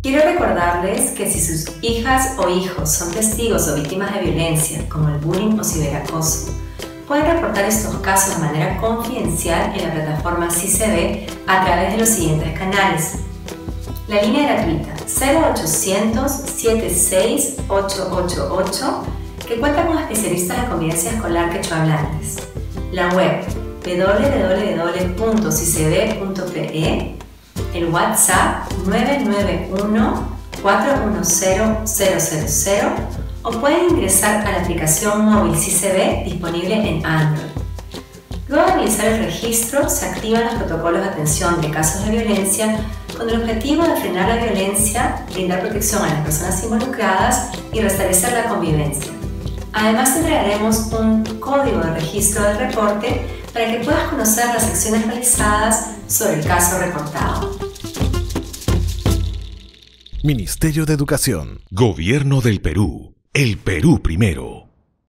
Quiero recordarles que si sus hijas o hijos son testigos o víctimas de violencia, como el bullying o ciberacoso, pueden reportar estos casos de manera confidencial en la plataforma CICB a través de los siguientes canales. La línea gratuita 0800 76888 que cuenta con especialistas de convivencia escolar quechohablantes. La web www.cicd.pe, el WhatsApp 991 410 000 o pueden ingresar a la aplicación móvil CCB disponible en Android. Luego de realizar el registro, se activan los protocolos de atención de casos de violencia con el objetivo de frenar la violencia, brindar protección a las personas involucradas y restablecer la convivencia. Además entregaremos un código de registro del reporte para que puedas conocer las acciones realizadas sobre el caso reportado. Ministerio de Educación. Gobierno del Perú. El Perú primero.